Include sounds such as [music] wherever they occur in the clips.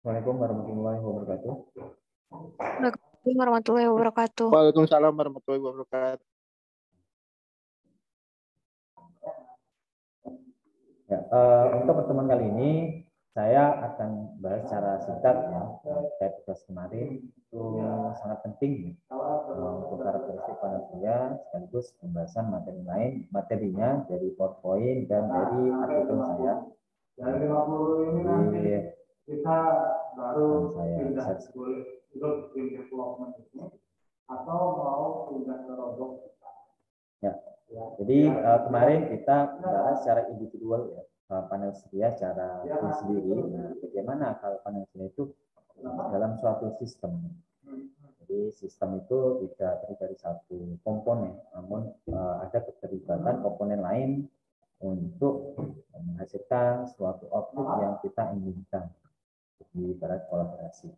Assalamualaikum warahmatullahi wabarakatuh. Waalaikumsalam warahmatullahi wabarakatuh. Waalaikumsalam warahmatullahi wabarakatuh. Ya, uh, untuk pertemuan kali ini saya akan bahas secara singkat ya terkait tugas kemarin. Itu sangat penting uh, untuk karakteristik panasya sekaligus pembahasan materi lain materinya dari PowerPoint dan dari artikel saya. Dari 50 ini nanti kita baru saya game development ini atau mau pindah ke robot ya. Jadi uh, kemarin kita bahas secara individual ya panel setia secara sendiri. nah bagaimana kalau panel setia itu dalam suatu sistem? Jadi sistem itu tidak terdiri dari satu komponen namun uh, ada keterlibatan komponen lain untuk menghasilkan suatu output yang kita inginkan di barat kolaborasi.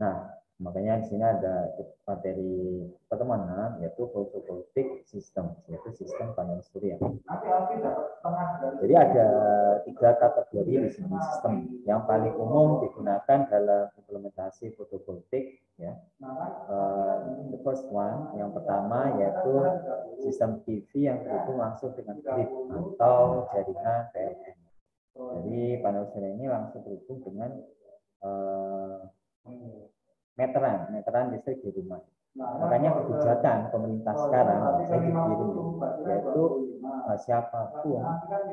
Nah, makanya di sini ada materi pertemanan yaitu fotovoltaik sistem, yaitu sistem panel surya. Jadi ada tiga kategori di sini sistem. Yang paling umum digunakan dalam implementasi fotovoltaik ya. Uh, the first one, yang pertama yaitu sistem PV yang terhubung langsung dengan grid atau jaringan PLN. Jadi panel surya ini langsung terhubung dengan uh, meteran, meteran listrik di rumah. Makanya kebijakan pemerintah sekarang, saya dikirim, yaitu uh, siapa pun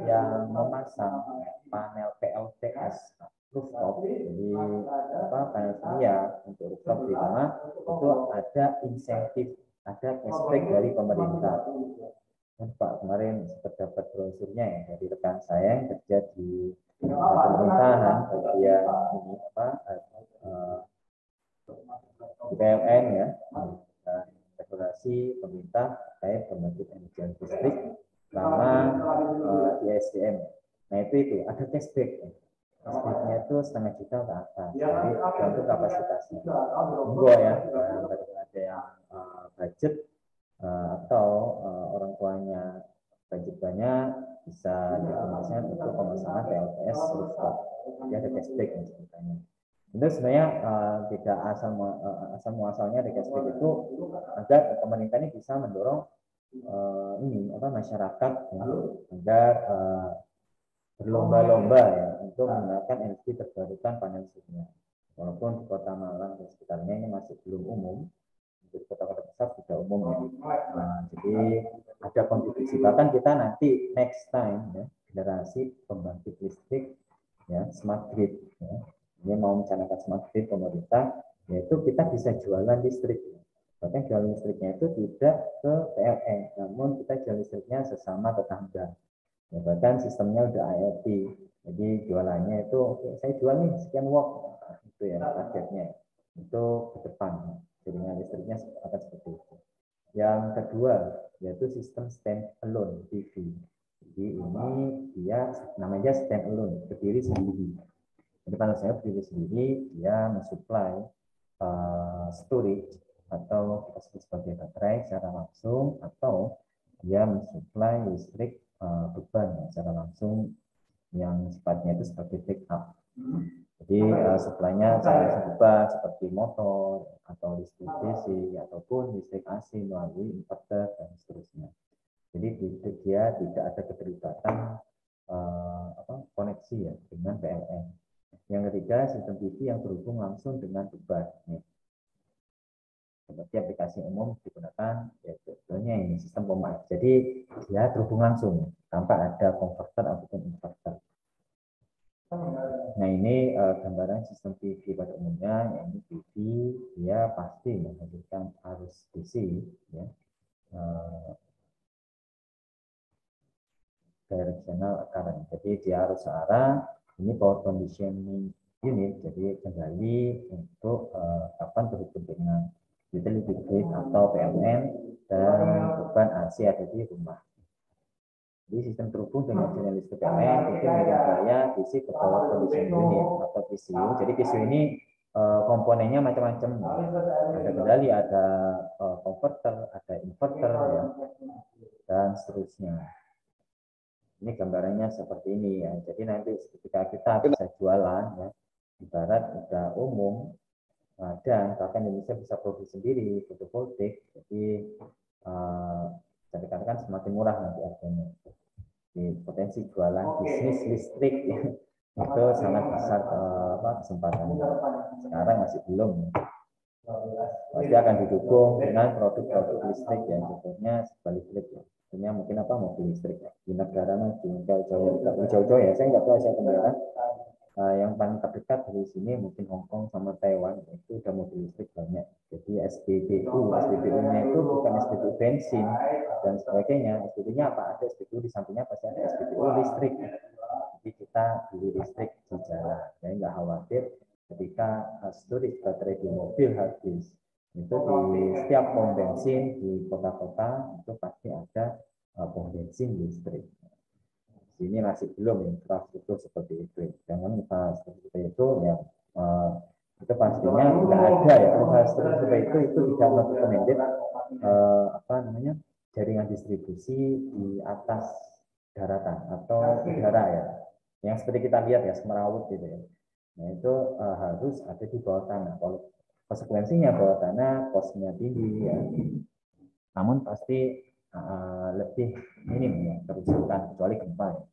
yang memasang panel PLTS rooftop, jadi apa panel surya untuk rooftop di rumah itu ada insentif, ada cashback dari pemerintah. Dan Pak kemarin sempat dapat brosurnya ya dari rekan saya yang kerja di pemerintahan bagian ini apa uh, di PLN ya regulasi pemerintah terkait pembangkit energi listrik selama uh, di SDM. Nah itu itu ada cashback. Ya. Cashbacknya itu setengah juta ke atas. Jadi untuk kapasitasnya. Monggo ya, nah, ada yang uh, budget uh, atau uh, orang tuanya budget banyak bisa diinvestasikan untuk pemasangan PLTS rooftop. Jadi ada cashback sebetulnya itu sebenarnya uh, tidak asal uh, asal muasalnya cashback itu agar pemerintah ini bisa mendorong uh, ini apa masyarakat ya, agar uh, berlomba-lomba ya untuk menggunakan energi terbarukan panel surya. Walaupun di kota Malang dan sekitarnya ini masih belum umum, di kota-kota besar sudah umum ya. Nah, jadi ada kontribusi bahkan kita nanti next time ya generasi pembangkit listrik ya smart grid ya ini mau mencanangkan smart grid pemerintah, yaitu kita bisa jualan listrik. Bahkan jualan listriknya itu tidak ke PLN, namun kita jual listriknya sesama tetangga. Ya, bahkan sistemnya udah IoT, jadi jualannya itu oke saya jual nih sekian watt, nah, itu ya targetnya. Itu ke depan, jaringan listriknya akan seperti itu. Yang kedua yaitu sistem stand alone PV. Jadi ini dia namanya stand alone, berdiri sendiri. Jadi panel saya berdiri sendiri, dia mensuplai uh, storage atau kita sebut sebagai baterai secara langsung atau dia mensuplai listrik uh, beban secara langsung yang sifatnya itu sebagai backup. Jadi uh, suplainya secara seperti motor atau listrik DC ataupun listrik AC melalui inverter dan seterusnya. Jadi dia tidak ada keterlibatan uh, apa, koneksi ya dengan PLN. Yang ketiga, sistem TV yang terhubung langsung dengan beban. Seperti aplikasi umum digunakan, ya contohnya ini sistem pompa. Jadi dia terhubung langsung tanpa ada konverter ataupun inverter. Nah ini uh, gambaran sistem TV pada umumnya, ya, ini TV dia pasti menghasilkan arus DC, ya. Uh, directional current. Jadi dia harus searah ini power conditioning unit, jadi kendali untuk uh, kapan terhubung dengan utility grid atau PLN dan beban AC ada di rumah. Jadi sistem terhubung dengan jaringan listrik PLN itu mengirim daya DC ke power conditioning unit atau PCU. Jadi PCU ini uh, komponennya macam-macam. Ada kendali, ada uh, converter, ada inverter, ya, dan seterusnya. Ini gambarannya seperti ini ya. Jadi nanti ketika kita bisa jualan ya, ibarat udah umum ada bahkan Indonesia bisa produksi sendiri fotovoltaik jadi uh, bisa dikatakan semakin murah nanti harganya. Di potensi jualan bisnis listrik ya, itu sangat besar uh, apa kesempatannya. Sekarang masih belum. Pasti akan didukung dengan produk-produk listrik ya contohnya sebalik listrik ya Artinya mungkin apa mobil listrik ya. di negara maju jauh-jauh jauh-jauh ya saya nggak tahu Asia Tenggara uh, yang paling terdekat dari sini mungkin Hong Kong sama Taiwan itu udah mobil listrik banyak. Jadi SPBU, SPBU-nya itu bukan SPBU bensin dan sebagainya. SPBU-nya apa? Ada SPBU di sampingnya pasti ada SPBU listrik. Jadi kita beli listrik di jalan. Jadi nggak khawatir ketika storage baterai di mobil habis itu di setiap pom bensin di kota-kota itu pasti ada uh, pom bensin listrik. Sini masih belum infrastruktur seperti itu. Jangan infrastruktur itu ya. Uh, itu pastinya tidak ada ya. Infrastruktur seperti itu itu tidak recommended uh, apa namanya jaringan distribusi di atas daratan atau udara ya. Yang seperti kita lihat ya semerawut gitu ya. Nah itu harus ada di bawah tanah konsekuensinya bawah tanah posnya tinggi ya namun pasti uh, lebih minim ya kerusakan kecuali gempa ya.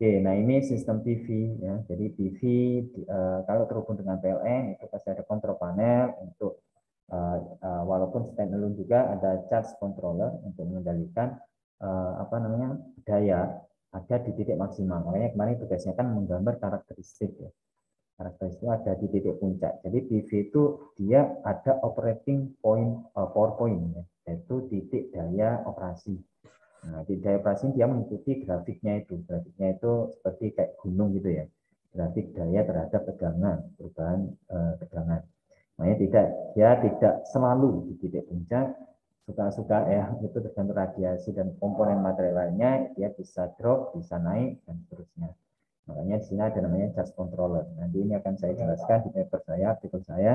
Oke, nah ini sistem PV ya. Jadi PV uh, kalau terhubung dengan PLN itu pasti ada kontrol panel untuk uh, uh, walaupun standalone juga ada charge controller untuk mengendalikan uh, apa namanya daya ada di titik maksimal. Makanya kemarin tugasnya kan menggambar karakteristik ya. Karakteristik ada di titik puncak. Jadi PV itu dia ada operating point uh, power point ya, yaitu titik daya operasi. Nah, di daya pricing dia mengikuti grafiknya itu. Grafiknya itu seperti kayak gunung gitu ya. Grafik daya terhadap tegangan, perubahan eh, tegangan. Makanya tidak dia tidak selalu di titik puncak, suka-suka ya itu tergantung radiasi dan komponen material lainnya dia bisa drop, bisa naik dan seterusnya. Makanya di sini ada namanya charge controller. Nanti ini akan saya jelaskan di paper saya, artikel saya.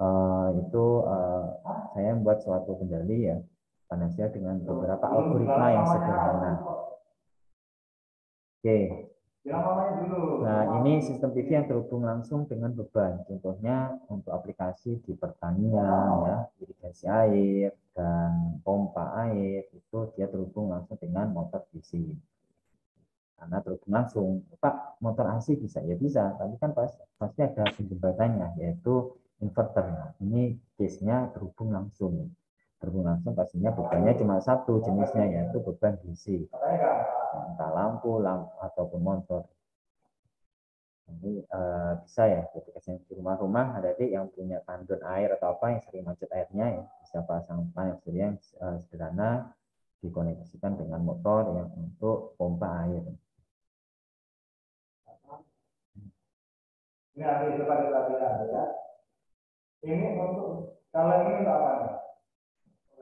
Uh, itu uh, saya membuat suatu kendali ya Panasya dengan beberapa algoritma yang sederhana. Oke. Nah, ini sistem PV yang terhubung langsung dengan beban. Contohnya untuk aplikasi di pertanian, ya, irigasi air dan pompa air itu dia terhubung langsung dengan motor DC. Karena terhubung langsung, Pak, motor AC bisa ya bisa, tapi kan pas, pasti ada jembatannya yaitu inverter. Ini case-nya terhubung langsung terhubung langsung pastinya bebannya cuma satu jenisnya yaitu beban DC entah lampu, lampu ataupun motor ini uh, bisa ya ketika di rumah-rumah ada di yang punya tandon air atau apa yang sering macet airnya ya bisa pasang panel surya yang uh, sederhana dikoneksikan dengan motor yang untuk pompa air. Ini ada ya. Ini untuk kalau ini apa?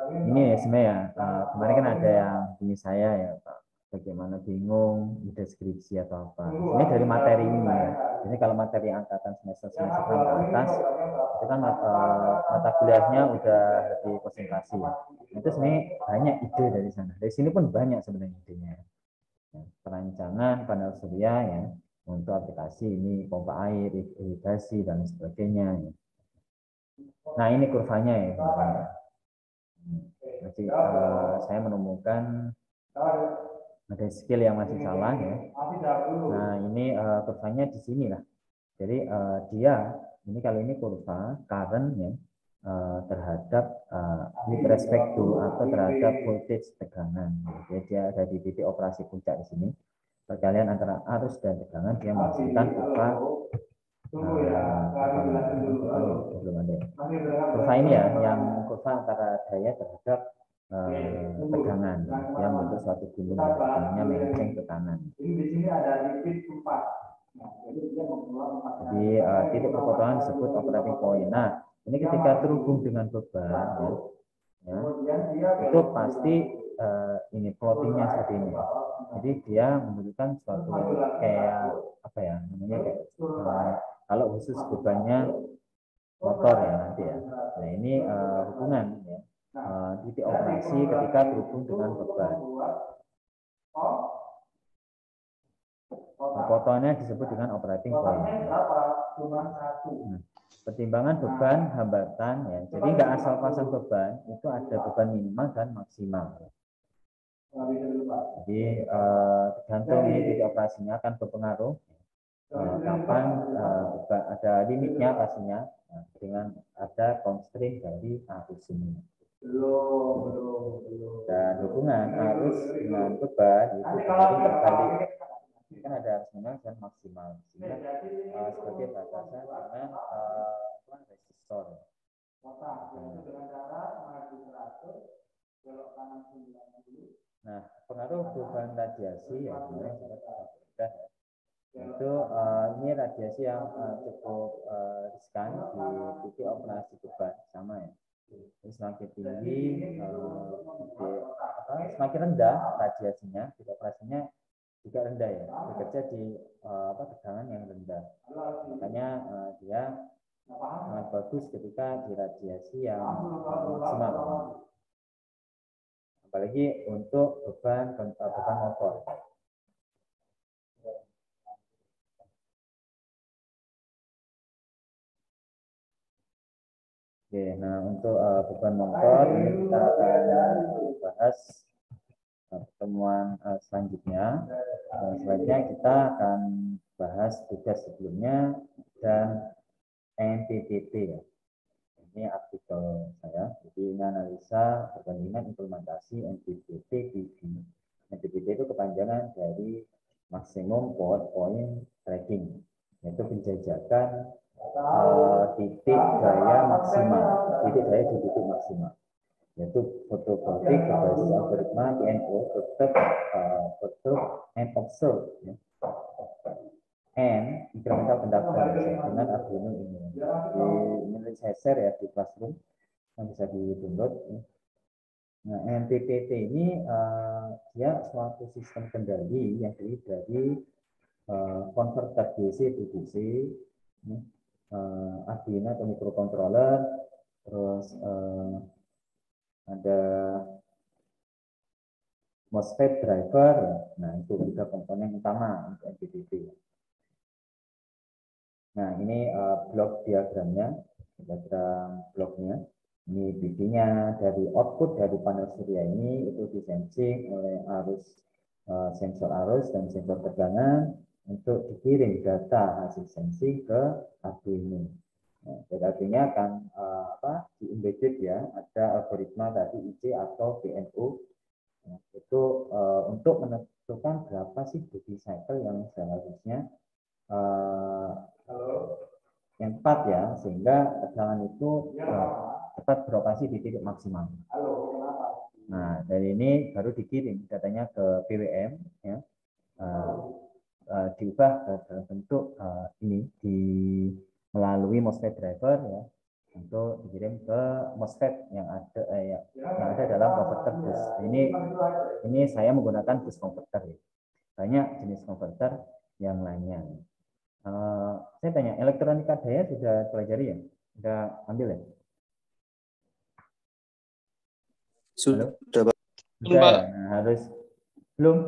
ini sebenarnya uh, kemarin kan ada yang ini saya ya Pak. Bagaimana bingung deskripsi atau apa. Ini dari materi ini ya. Ini kalau materi angkatan semester semester ke atas itu kan mata, mata kuliahnya udah lebih konsentrasi ya. Itu sebenarnya banyak ide dari sana. Dari sini pun banyak sebenarnya idenya. Ya, perancangan panel surya ya untuk aplikasi ini pompa air irigasi dan sebagainya ya. nah ini kurvanya ya kurvanya jadi uh, saya menemukan ada skill yang masih salah ya. Nah ini uh, kurvanya di sini lah. Jadi uh, dia ini kalau ini kurva current ya terhadap uh, with respect to atau terhadap voltage tegangan. Jadi dia ada di titik operasi puncak di sini. Perkalian antara arus dan tegangan dia menghasilkan kurva Nah, belum ada. Kurva ini ya, yang kurva antara daya terhadap uh, tegangan yang membentuk suatu gunung tegangannya melenceng ke kanan. Jadi uh, titik perpotongan disebut operating point. Nah, ini ketika terhubung dengan beban, ya, ya itu pasti uh, ini plottingnya seperti ini. Jadi dia menunjukkan suatu kayak apa ya namanya kayak uh, kalau khusus bebannya motor ya nanti ya. Nah ini uh, hubungan ya uh, titik operasi ketika berhubung dengan beban. Nah, fotonya disebut dengan operating point. Nah, pertimbangan beban hambatan ya. Jadi nggak asal pasang beban, itu ada beban minimal dan maksimal. Jadi uh, tergantung titik operasinya akan berpengaruh uh, kapan uh, ada limitnya pastinya nah, dengan ada constraint dari arus ini. Dan hubungan arus dengan beban itu terbalik. Ini kan ada arus minimal dan maksimal. Sehingga uh, sebagai batasan dengan uh, resistor. Nah, pengaruh beban radiasi ya. Itu uh, ini radiasi yang uh, cukup uh, riskan di titik operasi beban sama ya. Jadi semakin tinggi, uh, semakin rendah radiasinya, titik operasinya juga rendah ya. Bekerja di uh, tegangan yang rendah. Makanya uh, dia sangat bagus ketika di radiasi yang maksimal apalagi untuk beban beban motor. Oke, nah untuk uh, beban motor ini kita akan bahas uh, pertemuan uh, selanjutnya. Uh, selanjutnya kita akan bahas tugas sebelumnya dan NPPT ya ini artikel saya. Jadi ini analisa perbandingan implementasi NPPT PV. NPPT itu kepanjangan dari maksimum point tracking, yaitu penjajakan uh, titik daya maksimal, titik daya di titik maksimal, yaitu fotovoltaik berbasis algoritma PNO tetap uh, tetap and observe. Ya and incremental conductor dengan Arduino ini. Di, ini saya share ya di Classroom yang bisa di download. Nah, MPPT ini uh, dia suatu sistem kendali yang terdiri dari uh, converter DC to DC, uh, Arduino atau microcontroller, terus uh, ada MOSFET driver, nah itu tiga komponen utama untuk MPPT. Nah, ini uh, blok diagramnya, diagram bloknya. Ini bibinya dari output dari panel surya ini itu disensing oleh arus uh, sensor arus dan sensor tegangan untuk dikirim data hasil sensing ke Arduino. Nah, jadi artinya akan uh, apa di embedded ya ada algoritma tadi IC atau PNO nah, itu uh, untuk menentukan berapa sih duty cycle yang seharusnya yang tepat ya sehingga tegangan itu uh, tepat beroperasi di titik maksimal. Nah dari ini baru dikirim datanya ke PWM ya uh, uh, diubah ke dalam bentuk uh, ini di melalui MOSFET driver ya untuk dikirim ke MOSFET yang ada eh, yang ada dalam converter bus. Ini ini saya menggunakan bus converter ya. Banyak jenis converter yang lainnya. Uh, saya tanya, elektronika daya sudah pelajari ya? Sudah ambil ya? Sudah, Sudah, ya? Nah, harus belum?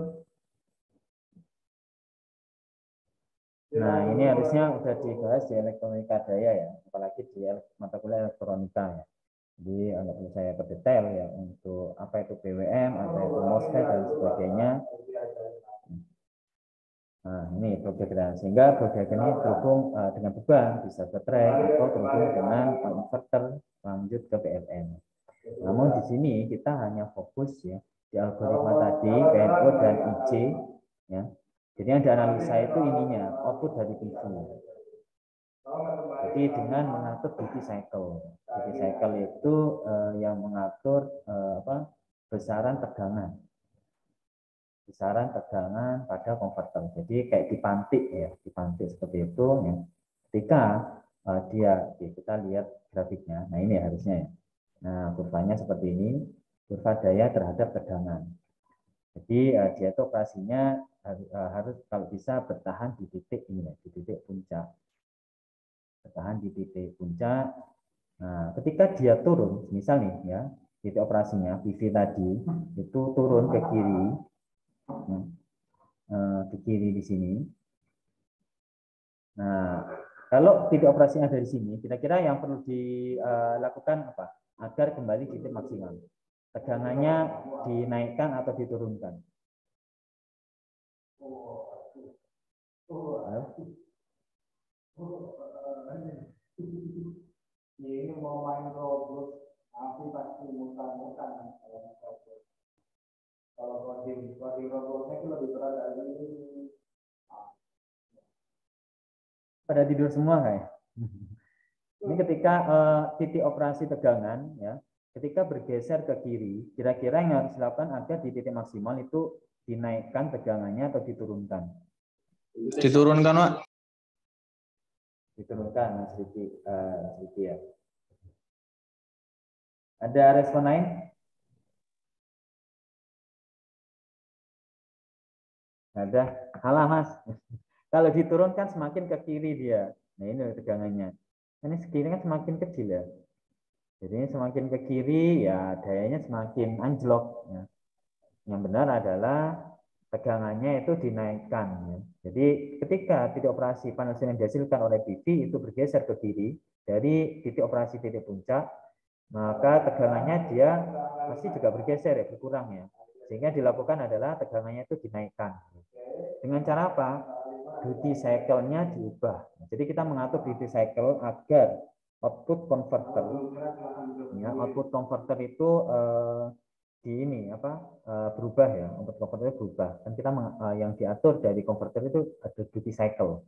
Nah, ini harusnya sudah dibahas di elektronika daya ya, apalagi di mata kuliah elektronika ya. Jadi nggak perlu saya ke detail ya untuk apa itu PWM, apa itu MOSFET dan sebagainya. Nah, ini program sehingga program ini terhubung uh, dengan beban bisa baterai atau terhubung dengan inverter lanjut ke PLN. Namun di sini kita hanya fokus ya di algoritma tadi PNO dan IC ya. Jadi yang dianalisa itu ininya output dari PV. Jadi dengan mengatur duty cycle. Duty cycle itu uh, yang mengatur uh, apa besaran tegangan besaran tegangan pada konverter. Jadi kayak dipantik ya, dipantik seperti itu ya. Ketika uh, dia kita lihat grafiknya. Nah, ini harusnya ya. Nah, kurvanya seperti ini, kurva daya terhadap tegangan. Jadi uh, dia itu operasinya harus, uh, harus kalau bisa bertahan di titik ini ya, di titik puncak. Bertahan di titik puncak. Nah, ketika dia turun, misal nih ya, titik operasinya PV tadi itu turun ke kiri ya, eh, ke kiri di sini. Nah, kalau titik operasinya dari sini, kira-kira yang perlu dilakukan apa? Agar kembali titik maksimal. Tegangannya dinaikkan atau diturunkan? ini mau main robot aku pasti mutar-mutar kalau coding coding robotnya itu lebih berat dari pada tidur semua kayak [laughs] ini ketika uh, titik operasi tegangan ya ketika bergeser ke kiri kira-kira yang harus dilakukan agar di titik maksimal itu dinaikkan tegangannya atau diturunkan Diturunkan, Pak. diturunkan Mas Riki, uh, Riki ya. Ada respon lain? Ada. Kalah Mas. Kalau diturunkan semakin ke kiri dia. Nah ini tegangannya. Ini sekiri kan semakin kecil ya. Jadi semakin ke kiri ya dayanya semakin anjlok. Ya. Yang benar adalah tegangannya itu dinaikkan. Ya. Jadi ketika titik operasi panel yang dihasilkan oleh PV itu bergeser ke kiri dari titik operasi titik puncak, maka tegangannya dia pasti juga bergeser ya, berkurang ya. Sehingga dilakukan adalah tegangannya itu dinaikkan. Dengan cara apa? Duty cycle-nya diubah. Jadi kita mengatur duty cycle agar output converter, ya, output converter itu eh, di ini apa uh, berubah ya untuk converter berubah kan kita uh, yang diatur dari converter itu ada duty cycle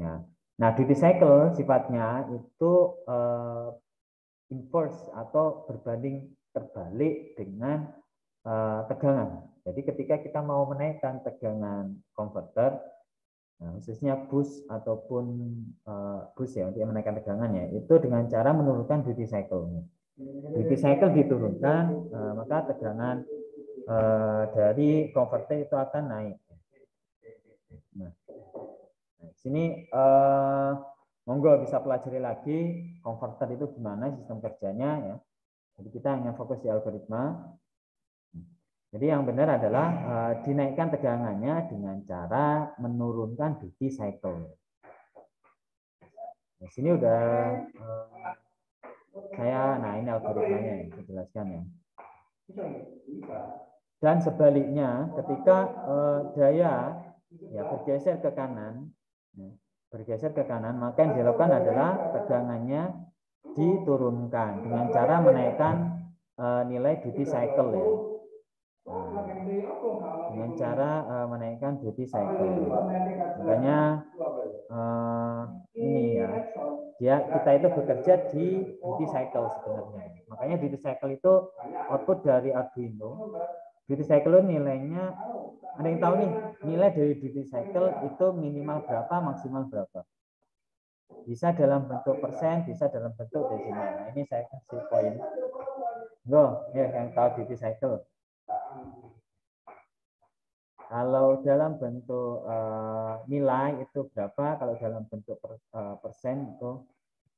ya nah duty cycle sifatnya itu uh, inverse atau berbanding terbalik dengan tegangan jadi ketika kita mau menaikkan tegangan converter nah, khususnya bus ataupun uh, bus ya untuk menaikkan tegangannya itu dengan cara menurunkan duty cycle-nya duty cycle diturunkan, uh, maka tegangan dari converter itu akan naik. Nah, nah sini uh, monggo bisa pelajari lagi converter itu gimana sistem kerjanya ya. Jadi kita hanya fokus di algoritma. Jadi yang benar adalah uh, dinaikkan tegangannya dengan cara menurunkan duty cycle. Nah, sini udah uh, saya nah ini algoritmanya yang saya jelaskan ya dan sebaliknya ketika eh, daya ya bergeser ke kanan ya, bergeser ke kanan maka yang dilakukan adalah tegangannya diturunkan dengan cara menaikkan eh, nilai duty cycle ya dengan cara eh, menaikkan duty cycle makanya eh, ini ya dia kita itu bekerja di duty cycle sebenarnya. Makanya duty cycle itu output dari Arduino. Duty cycle itu nilainya ada yang tahu nih nilai dari duty cycle itu minimal berapa, maksimal berapa? Bisa dalam bentuk persen, bisa dalam bentuk desimal. Nah, ini saya kasih poin. Go, ya yang tahu duty cycle. Kalau dalam bentuk uh, nilai itu berapa, kalau dalam bentuk per, uh, persen itu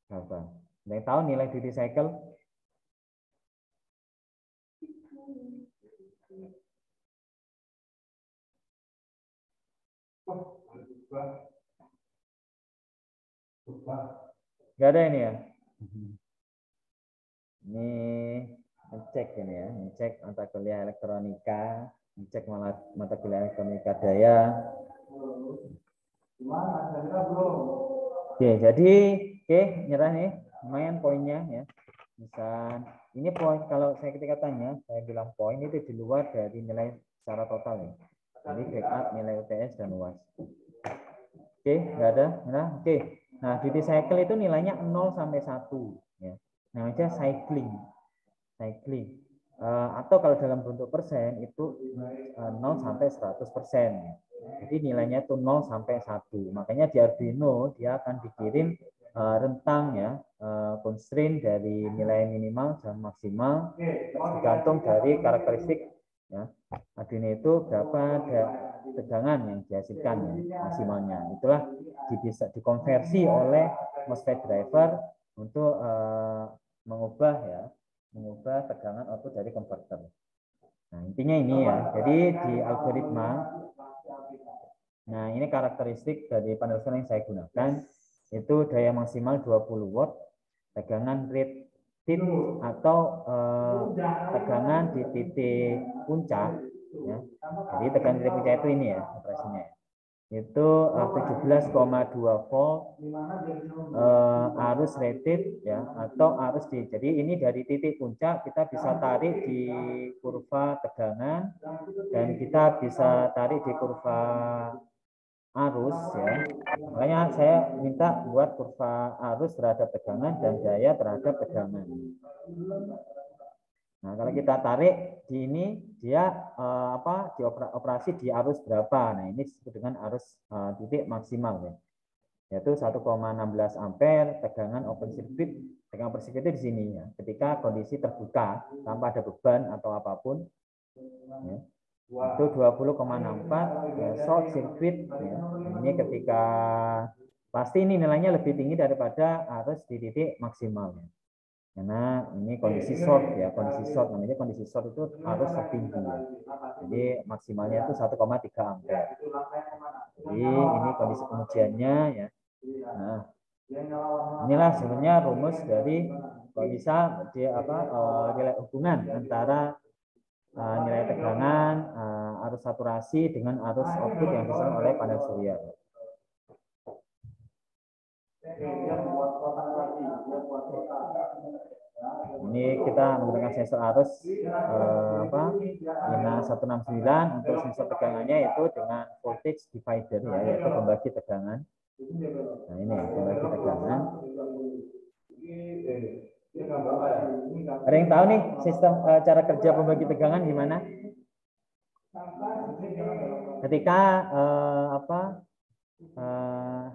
berapa? Yang tahu nilai duty cycle? Gak ada ini ya? Ini ngecek ini ya, ngecek mata kuliah elektronika cek mata kuliah elektronika daya. Oke, jadi oke nyerah nih, lumayan poinnya ya. Misal ini poin kalau saya ketika tanya, saya bilang poin itu di luar dari nilai secara total ya. Jadi backup nilai UTS dan UAS. Oke, nggak ada? Nah, oke. Nah, duty cycle itu nilainya 0 sampai 1 ya. Namanya cycling. Cycling. Eh, atau kalau dalam bentuk persen itu 0 eh, sampai 100 persen. Jadi nilainya itu 0 sampai 1. Makanya di Arduino dia akan dikirim eh, rentang ya constraint dari nilai minimal dan maksimal tergantung dari karakteristik ya Arduino itu berapa ada tegangan yang dihasilkan ya, maksimalnya itulah bisa dikonversi oleh MOSFET driver untuk uh, mengubah ya mengubah tegangan output dari konverter. Nah, intinya ini ya. Jadi di algoritma Nah, ini karakteristik dari panel solar yang saya gunakan itu daya maksimal 20 watt, tegangan rated atau eh, tegangan di titik puncak ya. Jadi tegangan titik puncak itu ini ya operasinya. ya. Itu eh, 17,2 volt eh, arus rated ya atau arus di. Jadi ini dari titik puncak kita bisa tarik di kurva tegangan dan kita bisa tarik di kurva arus ya. Makanya saya minta buat kurva arus terhadap tegangan dan daya terhadap tegangan. Nah, kalau kita tarik di ini dia eh, apa di opera- operasi di arus berapa? Nah, ini disebut dengan arus eh, titik maksimal ya. Yaitu 1,16 ampere tegangan open circuit. Tegangan open circuit di sini ya. Ketika kondisi terbuka tanpa ada beban atau apa pun ya itu 20,64 ya, short circuit ya. ini ketika pasti ini nilainya lebih tinggi daripada arus di titik maksimal ya. Karena ini kondisi short ya kondisi short namanya kondisi short itu arus tertinggi ya. jadi maksimalnya itu 1,3 ampere. Jadi ini kondisi pengujiannya ya. Nah inilah sebenarnya rumus dari kalau bisa di apa eh, nilai hubungan antara uh, nilai tegangan, uh, arus saturasi dengan arus output yang diserap oleh panel surya. Ini kita menggunakan sensor arus uh, apa? INA 169 untuk sensor tegangannya itu dengan voltage divider ya, yaitu pembagi tegangan. Nah ini pembagi tegangan. Ada yang tahu nih sistem eh, cara kerja pembagi tegangan gimana? Ketika eh, apa? eh,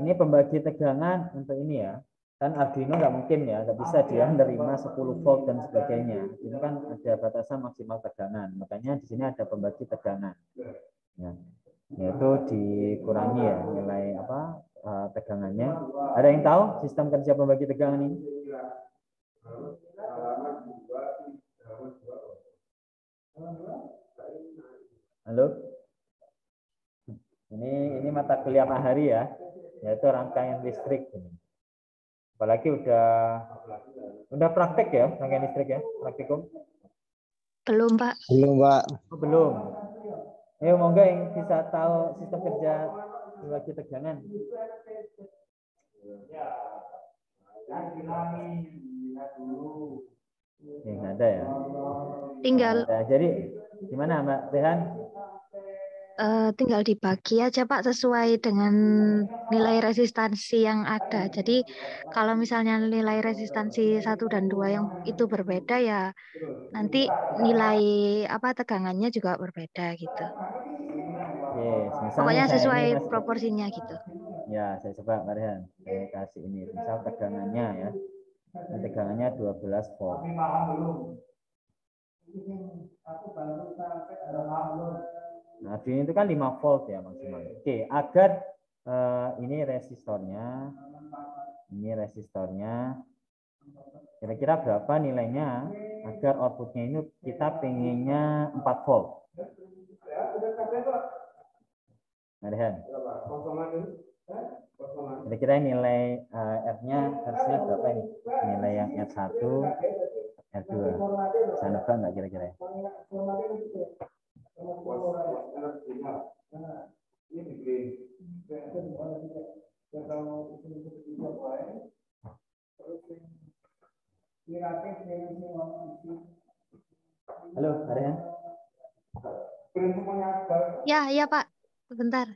ini pembagi tegangan untuk ini ya. Kan Arduino nggak mungkin ya, nggak bisa dia menerima 10 volt dan sebagainya. Ini kan ada batasan maksimal tegangan. Makanya di sini ada pembagi tegangan. Ya. Yaitu dikurangi ya nilai apa eh, tegangannya. Ada yang tahu sistem kerja pembagi tegangan ini? Halo? Ini ini mata kuliah hari ya, yaitu rangkaian listrik ini. Apalagi udah udah praktek ya rangkaian listrik ya, praktikum? Belum, Pak. Belum, Pak. Oh, belum. Ayo monggo yang bisa tahu sistem kerja pembagi tegangan. Ya, nggak ada ya. Tinggal ada. Jadi gimana Mbak Rehan? Eh, tinggal dibagi aja, Pak, sesuai dengan nilai resistansi yang ada. Jadi kalau misalnya nilai resistansi satu dan dua yang itu berbeda ya nanti nilai apa tegangannya juga berbeda gitu. Yes, Pokoknya sesuai proporsinya gitu. Ya, saya coba Mbak Rehan. Saya kasih ini. Misal tegangannya ya. Ini tegangannya 12 volt. Nah, di ini itu kan 5 volt ya maksimal. Oke, agar eh, ini resistornya, ini resistornya, kira-kira berapa nilainya agar outputnya ini kita pengennya 4 volt. Rehan. Kira-kira nilai eh, R-nya harusnya berapa ini? Nilai yang R1, R2. Bisa nebak nggak kira-kira? Halo, Rehan. Ya, iya, Pak. Sebentar.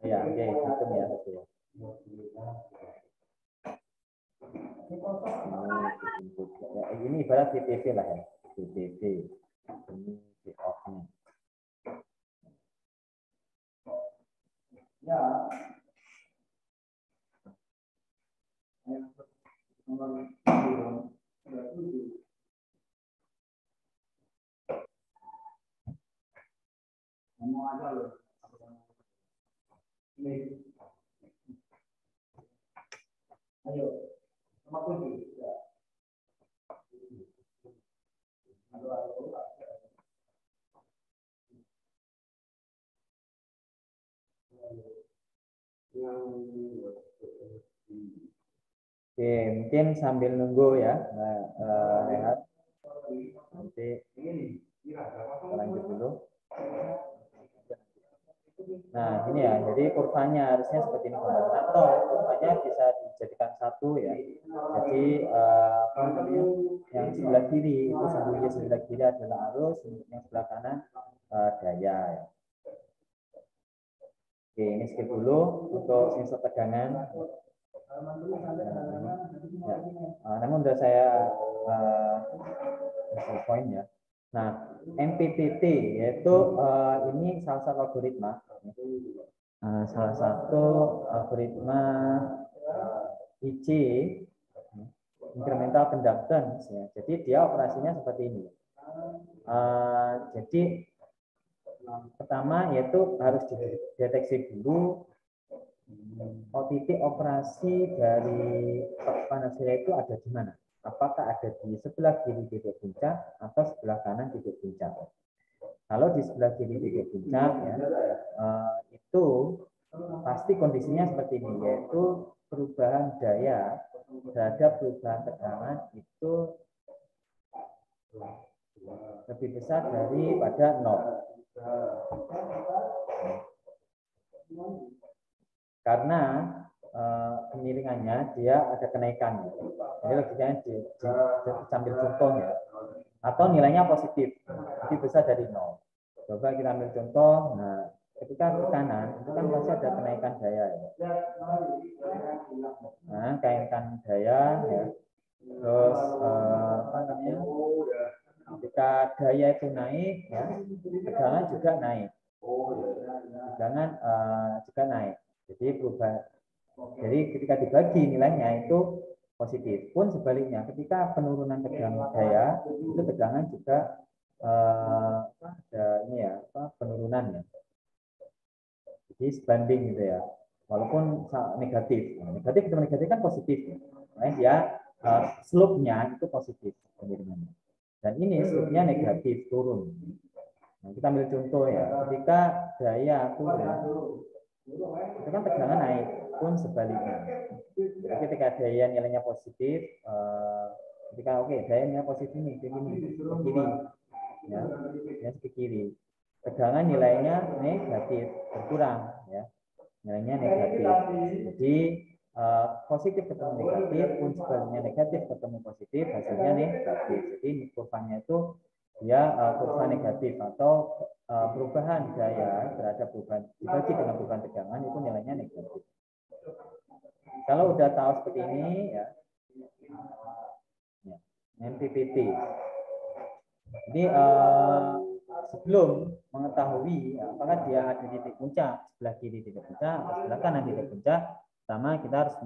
Ya, oke, hitung ya. oke. Ya, ini ibarat VTV lah ya. VTV. Ini ya. Yang nomor aja loh. Ini. Ayo. Nomor tujuh. Ya. Halo Oke, mungkin sambil nunggu ya, nah, uh. Nanti lanjut dulu. Nah, ini ya, jadi kurvanya harusnya seperti ini atau kurvanya bisa dijadikan satu ya. Jadi namanya? Yang sebelah kiri itu sembunyi sebelah kiri adalah arus, yang sebelah kanan uh, daya. Ya. Oke, ini skip dulu untuk sensor tegangan. Ya. Uh, namun sudah saya uh, poin ya. Nah, MPPT yaitu uh, ini salah satu algoritma, uh, salah satu algoritma IC incremental conductance. Ya. Jadi dia operasinya seperti ini. Uh, jadi pertama yaitu harus dideteksi dulu oh, titik operasi dari panas itu ada di mana apakah ada di sebelah kiri titik puncak atau sebelah kanan titik puncak. Kalau di sebelah kiri titik puncak ya eh, itu pasti kondisinya seperti ini yaitu perubahan daya terhadap perubahan tegangan itu lebih besar daripada nol. Karena uh, kemiringannya dia ada kenaikan. Jadi logikanya di, di, di, contoh ya. Atau nilainya positif, lebih besar dari nol. Coba kita ambil contoh. Nah, ketika ke kanan itu kan pasti ada kenaikan daya ya. Nah, kenaikan daya ya. Terus uh, apa namanya? Ketika daya itu naik ya, tegangan juga naik. Tegangan uh, juga naik. Jadi perubahan jadi ketika dibagi nilainya itu positif. Pun sebaliknya, ketika penurunan tegangan daya itu tegangan juga eh, ada ini ya apa, penurunan ya. Jadi sebanding gitu ya. Walaupun negatif. Nah, negatif ketemu negatif kan positif. Ya. Uh, slope-nya itu positif penurunan. Dan ini slope-nya negatif turun. Nah, kita ambil contoh ya. Ketika daya turun, itu kan tegangan naik pun sebaliknya. Jadi ketika daya nilainya positif, uh, ketika oke okay, daya nilai positif ini ke kiri, ke kiri, ya, ya ke kiri. Tegangan nilainya negatif, berkurang, ya, nilainya negatif. Jadi uh, positif ketemu negatif, sebaliknya negatif ketemu positif, hasilnya negatif. Jadi kurvanya itu uh, kurva negatif atau uh, perubahan daya terhadap perubahan dibagi dengan perubahan tegangan itu nilainya negatif. Kalau udah tahu seperti ini ya, ya MPPT. Jadi uh, sebelum mengetahui apakah dia ada titik puncak sebelah kiri titik puncak atau sebelah kanan titik puncak, pertama kita harus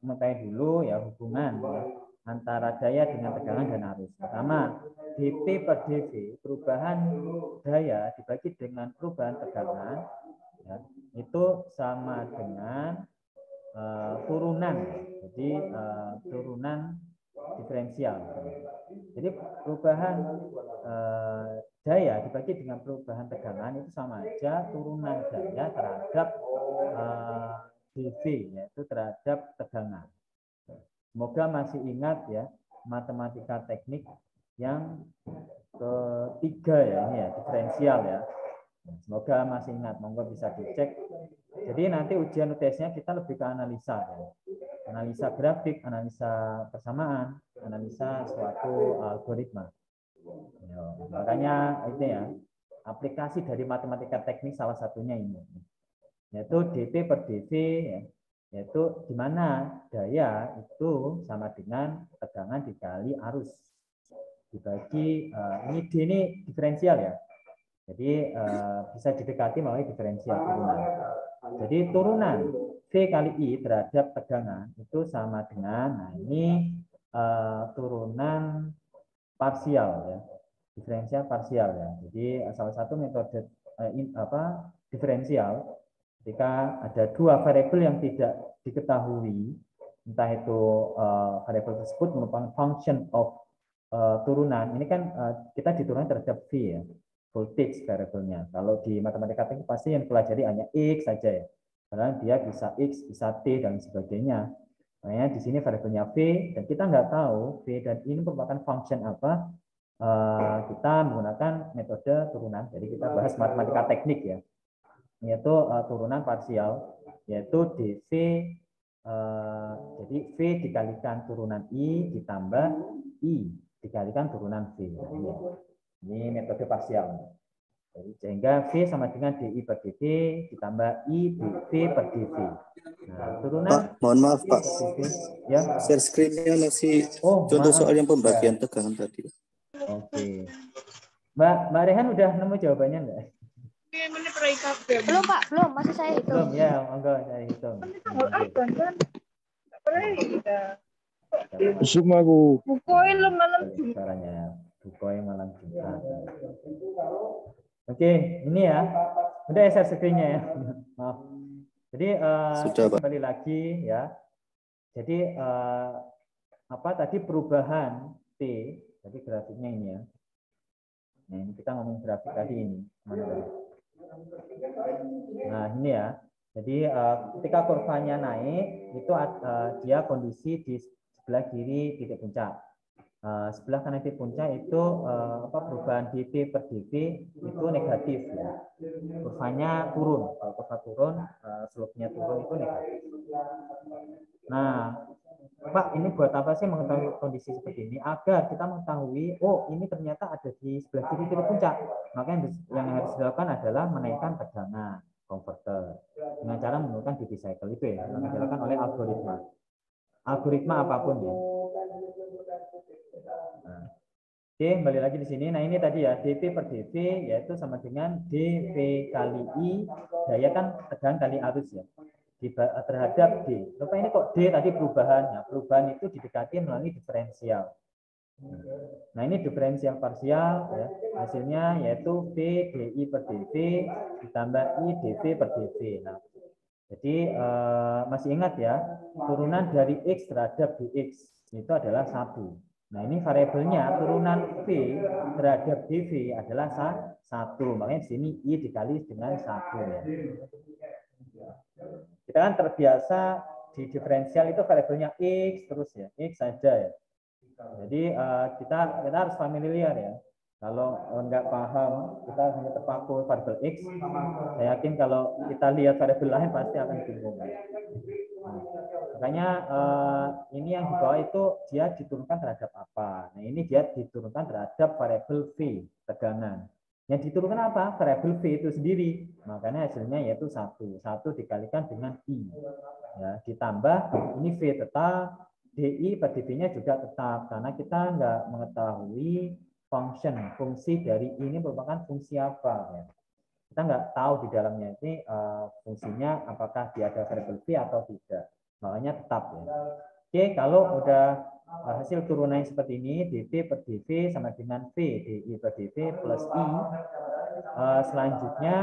mengetahui dulu ya hubungan ya, antara daya dengan tegangan dan arus. Pertama, dP per dV, perubahan daya dibagi dengan perubahan tegangan, ya, itu sama dengan uh, turunan. Jadi uh, turunan diferensial. Jadi perubahan uh, daya dibagi dengan perubahan tegangan itu sama aja turunan daya terhadap uh, dV, yaitu terhadap tegangan. Semoga masih ingat ya matematika teknik yang ketiga ya ini ya diferensial ya. Semoga masih ingat, monggo bisa dicek. Jadi nanti ujian UTS-nya kita lebih ke analisa ya. Analisa grafik, analisa persamaan, analisa suatu algoritma. Ya, makanya itu ya, aplikasi dari matematika teknik salah satunya ini. Yaitu DP per DV ya, yaitu di mana daya itu sama dengan tegangan dikali arus. Dibagi uh, ini D ini diferensial ya. Jadi uh, bisa didekati melalui diferensial turunan. Jadi turunan Kali I terhadap tegangan itu sama dengan nah ini uh, turunan parsial ya diferensial parsial ya jadi salah satu metode uh, in, apa diferensial ketika ada dua variabel yang tidak diketahui, entah itu uh, variabel tersebut merupakan function of uh, turunan, ini kan uh, kita diturunkan terhadap V ya, voltage variabelnya. Kalau di matematika teknik pasti yang pelajari hanya X saja ya. Karena dia bisa X, bisa T, dan sebagainya. Makanya di sini variabelnya V, dan kita nggak tahu V dan I ini merupakan function apa, uh, kita menggunakan metode turunan. Jadi kita bahas matematika teknik ya, yaitu uh, turunan parsial, yaitu dv uh, jadi v dikalikan turunan i ditambah i dikalikan turunan v. Ini metode parsial. Jadi, sehingga V sama dengan DI per DV ditambah I DV per DV. Nah, turunan Pak, mohon maaf Pak. Ya. Share screen-nya masih Oh, contoh maaf. soal yang pembagian Ya. tegangan tadi. Oke. Mbak Mbak Rehan udah nemu jawabannya enggak? Belum Pak, belum. Masih saya Belum hitung. ya, monggo saya hitung. Zoom aku. Bukoin lu malam Caranya Bukoy malam Jumat. Oke, ini ya. Udah ya share screen-nya ya. [laughs] Maaf. Jadi Sudah, Pak. kembali lagi ya. Jadi eh, apa tadi perubahan T, tadi grafiknya ini ya. Nah, ini kita ngomong grafik tadi ini. Nah, ini ya. Jadi eh, ketika kurvanya naik, itu eh, dia kondisi di sebelah kiri titik puncak. Eh, sebelah kanan titik puncak itu eh, apa perubahan dt per dv itu negatif ya. Kurvanya turun. Kalau kurva turun, eh, slope-nya turun itu negatif. Nah, Pak, ini buat apa sih mengetahui kondisi seperti ini? Agar kita mengetahui, oh ini ternyata ada di sebelah kiri titik puncak. Maka yang, harus dilakukan adalah menaikkan tegangan konverter dengan cara menggunakan duty cycle itu ya, yang dilakukan oleh algoritma. Algoritma apa pun ya. Nah, Oke, kembali lagi di sini. Nah, ini tadi ya, dP per dV yaitu sama dengan dV kali I, daya kan tegangan kali arus ya. Terhadap D. Lupa ini kok D tadi perubahannya. Perubahan itu didekati melalui diferensial. Nah, ini diferensial parsial ya. Hasilnya yaitu V DI per dV ditambah I dV per dV. Nah, jadi eh, masih ingat ya, turunan dari X terhadap DX itu adalah satu. Nah, ini variabelnya turunan V terhadap dV adalah sa- satu. Makanya di sini I dikali dengan satu ya. Kita kan terbiasa di diferensial itu variabelnya X terus ya, X saja ya. Jadi eh, kita kita harus familiar ya. Kalau enggak paham, kita hanya terpaku variabel X. Saya yakin kalau kita lihat variabel lain pasti akan bingung. Nah, makanya eh, ini yang di bawah itu dia diturunkan terhadap apa? Nah ini dia diturunkan terhadap variabel V tegangan. Yang diturunkan apa? Variabel V itu sendiri. Makanya hasilnya yaitu satu. Satu dikalikan dengan I. Ya, ditambah ini V tetap, DI per DV-nya juga tetap. Karena kita nggak mengetahui function, fungsi dari ini merupakan fungsi apa. Ya. Kita nggak tahu di dalamnya ini eh, fungsinya apakah dia ada variabel V atau tidak. Makanya tetap ya. Oke, kalau udah eh, hasil turunannya seperti ini, dV per dV sama dengan V, dI per dV plus I. Eh, selanjutnya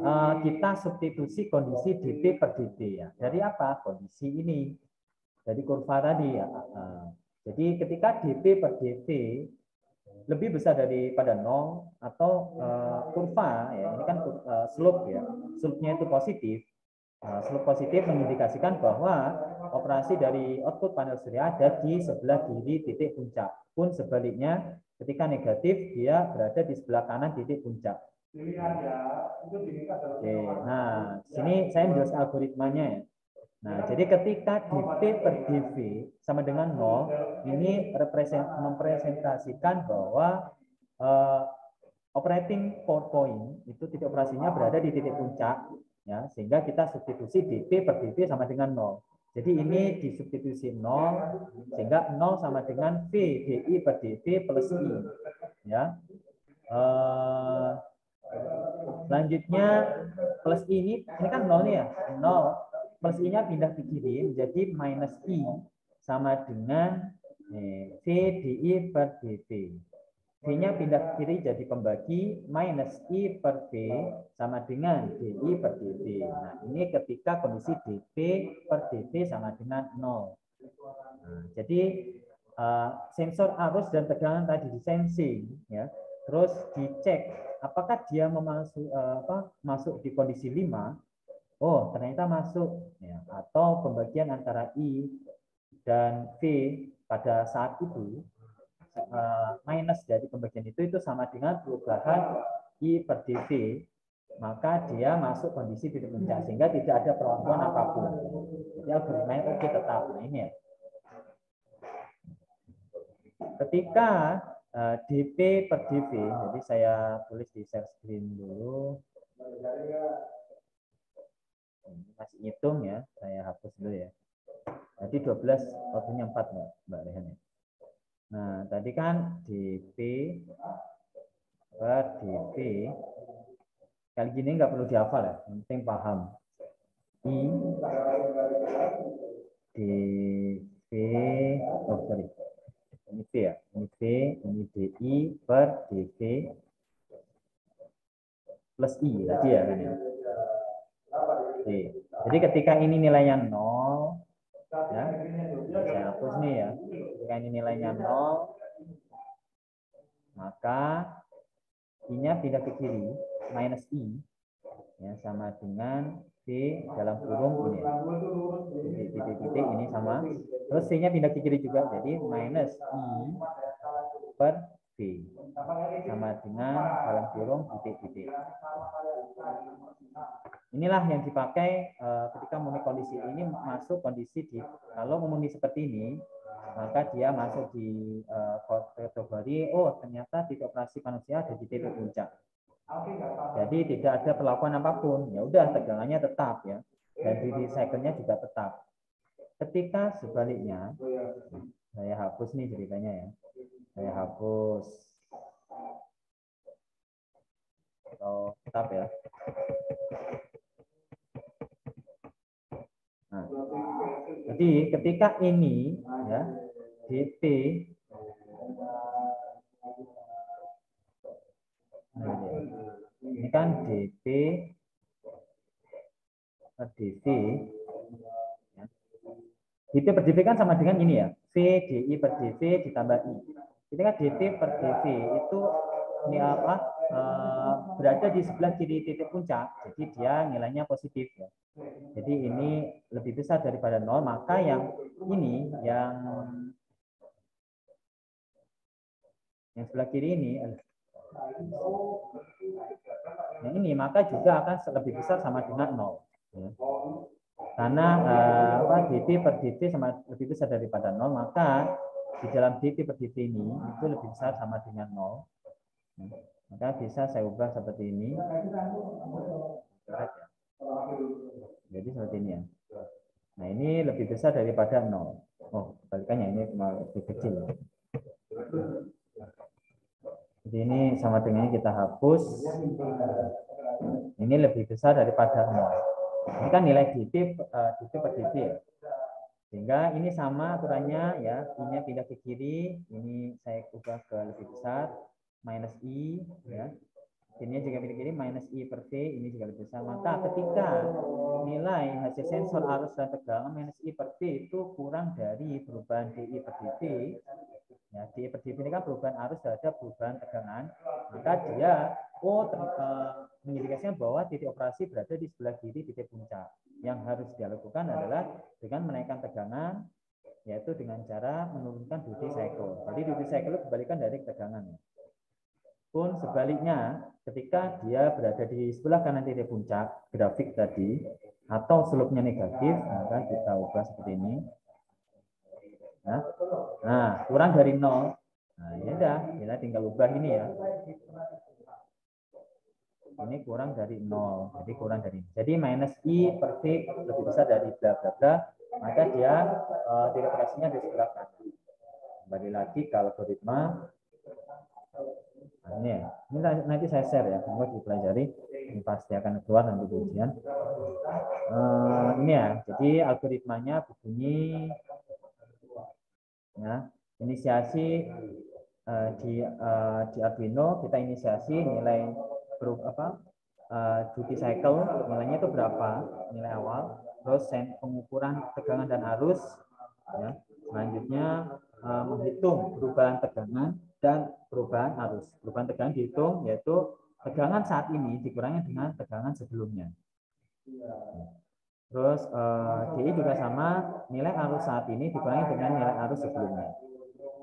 eh, kita substitusi kondisi dV per dV ya. Dari apa? Kondisi ini. Dari kurva tadi ya. Eh, jadi ketika dV per dV lebih besar daripada nol atau eh, kurva ya ini kan eh, slope ya slope-nya itu positif Nah, slope positif mengindikasikan bahwa operasi dari output panel surya ada di sebelah kiri titik puncak. Pun sebaliknya, ketika negatif dia berada di sebelah kanan titik puncak. Oke, nah sini saya menjelaskan algoritmanya ya. Nah, jadi ketika dp per dv sama dengan 0, ini mempresentasikan bahwa eh, operating point itu titik operasinya berada di titik puncak ya sehingga kita substitusi dp per dv sama dengan 0. Jadi ini disubstitusi 0 sehingga 0 sama dengan v di per dv plus i ya. Eh, selanjutnya plus i ini ini kan 0 nih ya. 0 plus i-nya pindah ke kiri menjadi minus i sama dengan eh, v di per dv. V-nya pindah ke kiri jadi pembagi minus I per V sama dengan DI per dV. Nah, ini ketika kondisi dV per dV sama dengan 0. Nah, jadi uh, sensor arus dan tegangan tadi di sensing ya terus dicek apakah dia memasuk uh, apa masuk di kondisi 5 oh ternyata masuk ya atau pembagian antara I dan V pada saat itu uh, minus dari pembagian itu itu sama dengan perubahan I per dV maka dia masuk kondisi titik puncak sehingga tidak ada perlakuan apa pun. Jadi algoritmanya oke tetap. Nah ini ya. Ketika uh, dp per dv, jadi saya tulis di share screen dulu. Ini masih hitung ya, saya hapus dulu ya. Jadi 12 waktunya 4 Mbak, Mbak Rehan ya. Nah, tadi kan dp per dv Kali gini nggak perlu dihafal ya, penting paham. I D V oh sorry ini V ya ini V ini DI per DV plus I tadi ya ini. Oke. Jadi ketika ini nilainya 0 ya saya hapus nih ya ketika ini nilainya 0 maka I-nya pindah ke kiri minus i ya sama dengan v dalam kurung ini ya. titik-titik ini sama terus c-nya pindah ke kiri juga jadi minus i per v sama dengan dalam kurung titik-titik inilah yang dipakai uh, ketika muni kondisi ini masuk kondisi di kalau muni seperti ini maka dia masuk di uh, kategori oh ternyata titik operasi manusia ada di titik puncak jadi tidak ada perlakuan apa pun. Ya udah tegangannya tetap ya. Dan duty cycle-nya juga tetap. Ketika sebaliknya, saya hapus nih ceritanya ya. Saya hapus. Atau tetap ya. Nah, jadi ketika ini ya dt Nah, ini kan DP per DV. Ya. DP per DV kan sama dengan ini ya. V DI per DV ditambah I. Kan DP per DV itu ini apa uh, berada di sebelah kiri titik puncak. Jadi dia nilainya positif ya. Jadi ini lebih besar daripada nol. Maka yang ini yang yang sebelah kiri ini Nah ini maka juga akan lebih besar sama dengan nol. Ya. Karena uh, apa dt per dt sama lebih besar daripada nol, maka di dalam dt per dt ini itu lebih besar sama dengan nol. Ya. Maka bisa saya ubah seperti ini. Jadi seperti ini ya. Nah ini lebih besar daripada nol. Oh, kebalikannya ini lebih kecil. Jadi ini sama dengan kita hapus. Ini lebih besar daripada 0. Ini kan nilai dt, uh, dt per dt ya. Sehingga ini sama aturannya ya, ini pindah ke kiri, ini saya ubah ke lebih besar, minus i ya. Ini pindah ke kiri, minus i per v, ini juga lebih besar. Maka ketika nilai hasil sensor arus dan tegangan minus i per v itu kurang dari perubahan di per dt, Ya, di per ini kan perubahan arus terhadap perubahan tegangan, maka dia oh uh, mengindikasikan bahwa titik operasi berada di sebelah kiri titik puncak. Yang harus dia lakukan adalah dengan menaikkan tegangan, yaitu dengan cara menurunkan duty cycle. Jadi duty cycle kebalikan dari tegangan. Pun sebaliknya, ketika dia berada di sebelah kanan titik puncak, grafik tadi, atau slope-nya negatif, maka kita ubah seperti ini Nah, nah kurang dari nol. Nah, ya udah, kita tinggal ubah ini ya. Ini kurang dari nol, jadi kurang dari. Jadi minus i per v lebih besar dari bla bla bla, maka dia uh, operasinya di sebelah kanan. Kembali lagi ke algoritma. Ini ya. Ini nanti saya share ya, semoga dipelajari. Ini pasti akan keluar nanti di ujian. Uh, ini ya, jadi algoritmanya begini ya inisiasi uh, di uh, di Arduino kita inisiasi nilai ber, apa uh, duty cycle nilainya itu berapa nilai awal terus pengukuran tegangan dan arus ya Selanjutnya eh, menghitung perubahan tegangan dan perubahan arus. Perubahan tegangan dihitung yaitu tegangan saat ini dikurangi dengan tegangan sebelumnya. Terus eh, DI juga sama, nilai arus saat ini dikurangi dengan nilai arus sebelumnya.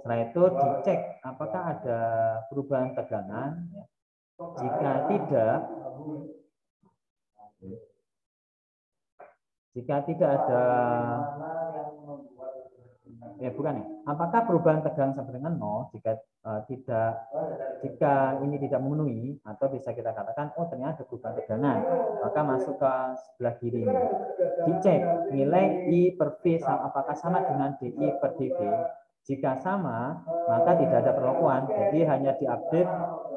Setelah itu dicek apakah ada perubahan tegangan. Jika tidak, jika tidak ada ya bukan ya. Apakah perubahan tegangan sampai dengan nol jika eh, tidak jika ini tidak memenuhi atau bisa kita katakan oh ternyata ada perubahan tegangan maka masuk ke sebelah kiri ini. Dicek nilai I per V sama- apakah sama dengan DI per DV. Jika sama, maka tidak ada perlakuan. Jadi hanya diupdate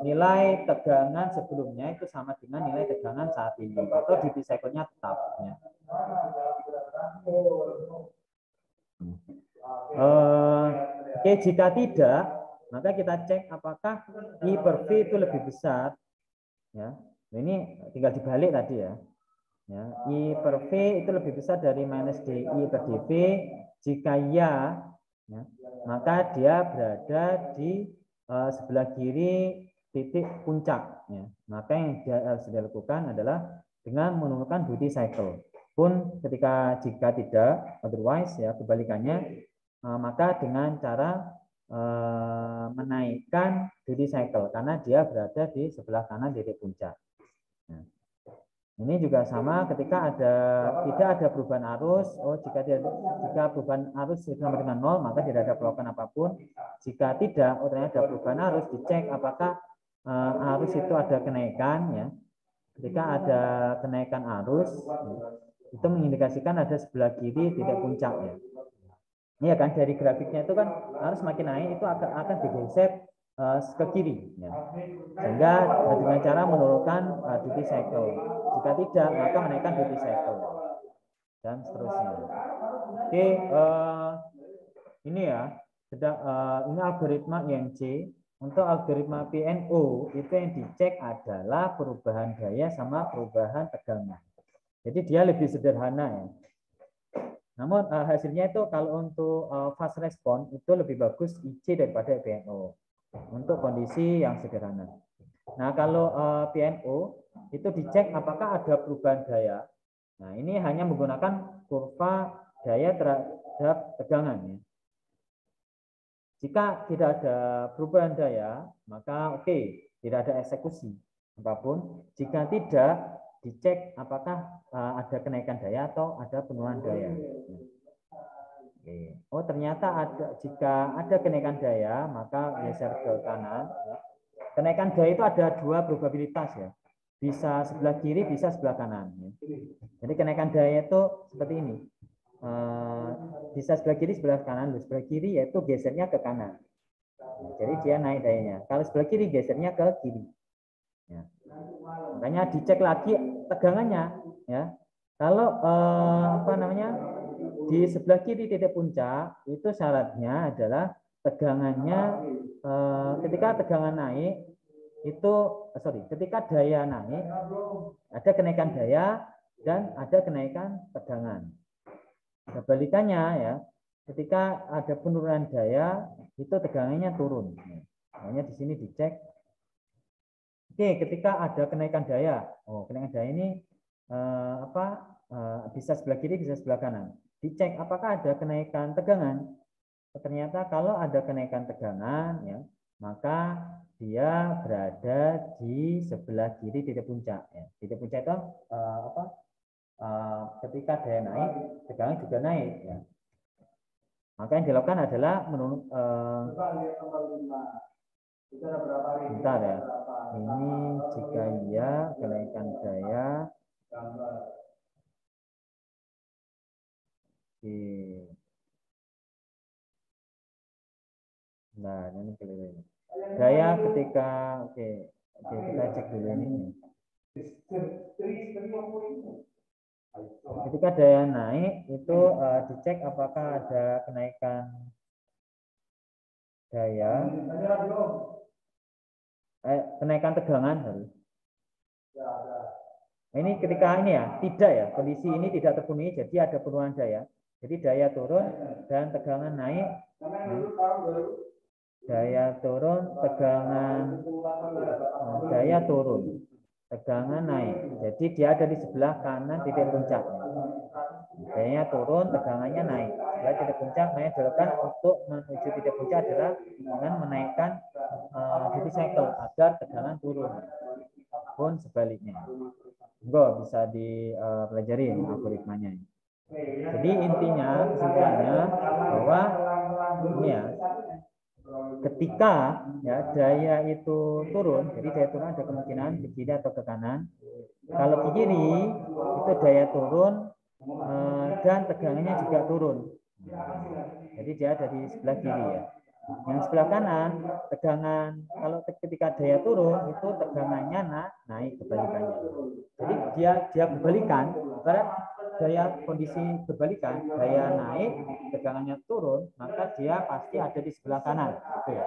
nilai tegangan sebelumnya itu sama dengan nilai tegangan saat ini atau duty cycle-nya tetap. ya. Eh, Oke, jika tidak, maka kita cek apakah I per V itu lebih besar. Ya, ini tinggal dibalik tadi ya. Ya, I per V itu lebih besar dari minus DI per DV. Jika ya, ya maka dia berada di eh, sebelah kiri titik puncak. Ya. Maka yang dia harus dilakukan adalah dengan menurunkan duty cycle. Pun ketika jika tidak, otherwise ya kebalikannya, maka dengan cara eh, menaikkan duty cycle karena dia berada di sebelah kanan titik puncak. Nah, ini juga sama ketika ada tidak ada perubahan arus. Oh, jika tidak jika perubahan arus sama dengan nol, maka tidak ada pelokan apa pun. Jika tidak, oh ternyata ada perubahan arus, dicek apakah eh, arus itu ada kenaikan ya. Ketika ada kenaikan arus, itu mengindikasikan ada sebelah kiri titik puncaknya. Iya kan dari grafiknya itu kan arus makin naik itu akan akan digeser eh, ke kiri ya. Sehingga eh, dengan cara menurunkan eh, duty cycle. Jika tidak, maka menaikkan duty cycle dan seterusnya. Oke, eh, ini ya, sedang, eh, ini algoritma INC. Untuk algoritma PNO itu yang dicek adalah perubahan daya sama perubahan tegangan. Jadi dia lebih sederhana ya. Namun eh, hasilnya itu kalau untuk eh, fast response itu lebih bagus IC daripada PNO untuk kondisi yang sederhana. Nah kalau eh, PNO itu dicek apakah ada perubahan daya. Nah ini hanya menggunakan kurva daya terhadap tegangan. Ya. Jika tidak ada perubahan daya, maka oke, tidak ada eksekusi apa pun. Jika tidak, dicek apakah eh, ada kenaikan daya atau ada penurunan daya. Oke. Oh ternyata ada jika ada kenaikan daya maka geser ke kanan. Kenaikan daya itu ada dua probabilitas ya. Bisa sebelah kiri, bisa sebelah kanan. ya. Jadi kenaikan daya itu seperti ini. Eh, bisa sebelah kiri, sebelah kanan. Sebelah kiri yaitu gesernya ke kanan. Jadi dia naik dayanya. Kalau sebelah kiri gesernya ke kiri. Ya. Makanya dicek lagi tegangannya. Ya. Kalau eh, apa namanya di sebelah kiri titik puncak itu syaratnya adalah tegangannya eh, ketika tegangan naik itu eh, sorry ketika daya naik ada kenaikan daya dan ada kenaikan tegangan. Kebalikannya ya ketika ada penurunan daya itu tegangannya turun. Makanya di sini dicek. Oke, ketika ada kenaikan daya, oh kenaikan daya ini eh, apa eh, bisa sebelah kiri bisa sebelah kanan dicek apakah ada kenaikan tegangan. Ternyata kalau ada kenaikan tegangan, ya, maka dia berada di sebelah kiri titik puncak. Ya. Titik puncak itu eh, apa? Eh, ketika daya naik, tegangan juga naik. Ya. Maka yang dilakukan adalah menurun. eh, bentar ya. Ini jika iya kenaikan daya. Oke. Nah, ini keliru ini. Daya ketika oke, oke kita cek dulu ini. Ketika daya naik itu eh, dicek apakah ada kenaikan daya? Eh, kenaikan tegangan sorry. Ya, ada. Nah, Ini ketika ini ya tidak ya kondisi ini tidak terpenuhi jadi ada penurunan daya. Jadi daya turun dan tegangan naik. Daya turun, tegangan nah, daya turun, tegangan naik. Jadi dia ada di sebelah kanan titik puncak. Dayanya turun, tegangannya naik. Sebelah titik puncak, naik dilakukan untuk menuju titik puncak adalah dengan menaikkan uh, duty cycle agar tegangan turun. Pun sebaliknya. Enggak bisa dipelajari uh, algoritmanya. Jadi intinya kesimpulannya bahwa ini ya ketika ya daya itu turun, jadi daya turun ada kemungkinan ke kiri atau ke kanan. Kalau ke kiri itu daya turun eh, dan tegangannya juga turun. Jadi dia ada di sebelah kiri ya. Yang sebelah kanan tegangan kalau ketika daya turun itu tegangannya na naik kebalikannya. Jadi dia dia berbalikan, daya kondisi berbalikan, daya naik, tegangannya turun, maka dia pasti ada di sebelah kanan. Gitu ya.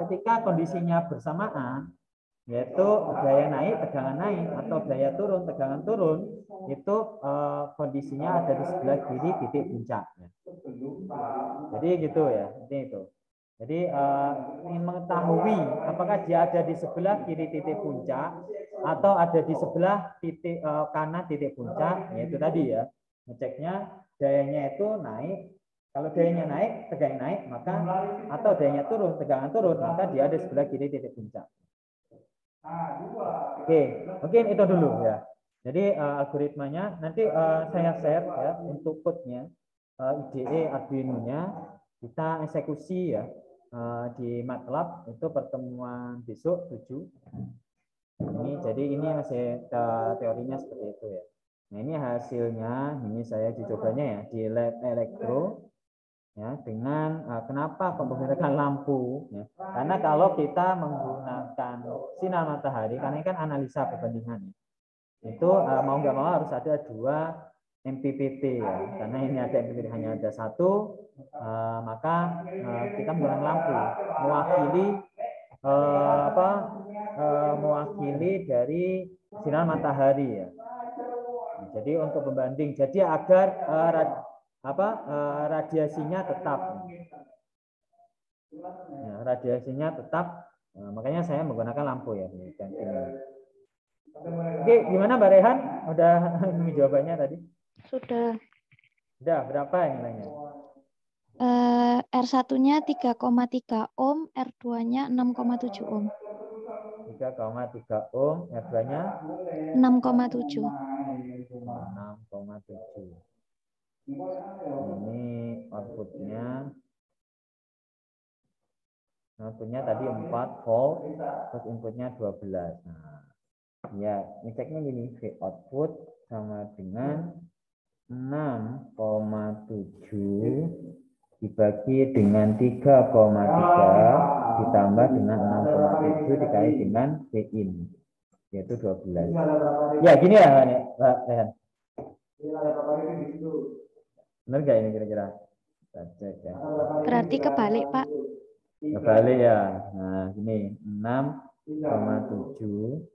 Ketika kondisinya bersamaan, yaitu daya naik, tegangan naik, atau daya turun, tegangan turun, itu eh, kondisinya ada di sebelah kiri titik puncak. Jadi gitu ya, ini itu. Jadi uh, ingin mengetahui apakah dia ada di sebelah kiri titik puncak atau ada di sebelah titik uh, kanan titik puncak, yaitu tadi ya ngeceknya dayanya itu naik. Kalau dayanya naik, tegangan naik, maka atau dayanya turun, tegangan turun, maka dia ada di sebelah kiri titik puncak. Oke, mungkin itu dulu ya. Jadi uh, algoritmanya nanti uh, saya share ya untuk code-nya, uh, IDE Arduino-nya. Kita eksekusi ya uh, di MATLAB. Itu pertemuan besok 7 ini jadi ini masih teorinya seperti itu ya. Nah ini hasilnya ini saya dicobanya ya di lab elektro ya dengan uh, kenapa menggunakan lampu ya. Karena kalau kita menggunakan sinar matahari karena ini kan analisa perbandingan ya, itu uh, mau nggak mau harus ada dua MPPT ya. Karena ini ada MPPT hanya ada satu uh, maka uh, kita menggunakan lampu mewakili uh, apa uh, mewakili dari sinar matahari ya. Jadi untuk pembanding jadi agar uh, apa uh, radiasinya tetap ya, radiasinya tetap uh, makanya saya menggunakan lampu ya dan ini Oke, gimana Mbak Rehan? Udah [laughs] ini jawabannya tadi? Sudah. Sudah, berapa yang nilainya? Uh, R1-nya 3,3 ohm, R2-nya 6,7 ohm. 3,3 ohm, R2-nya 6,7. 6,7. Ini outputnya outputnya tadi 4 volt, terus inputnya 12. Nah, ya, ngeceknya gini, V output sama dengan 6,7 dibagi dengan 3,3 ditambah dengan 6,7 dikali dengan V in yaitu 12. Ya gini lah Rehan. Benar gak ini kira-kira? cek ya. Berarti kebalik Pak. Kebalik ya. Nah ini 6,7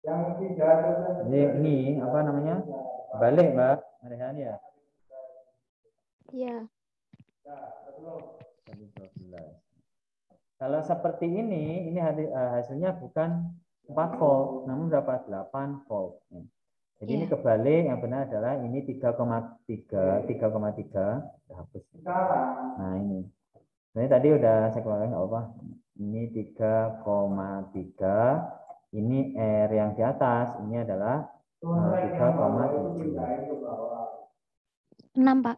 yang tiga ini, ini apa namanya? Balik, Mbak. Rehan ya. Iya. Kalau seperti ini, ini hasilnya bukan 4 volt, namun berapa? 8 volt. Jadi ini kebalik, yang benar adalah ini 3,3, 3,3, hapus. Nah ini. Ini tadi udah saya keluarkan apa? Ini 3,3 ini R yang di atas, ini adalah 3,7. 6, Pak.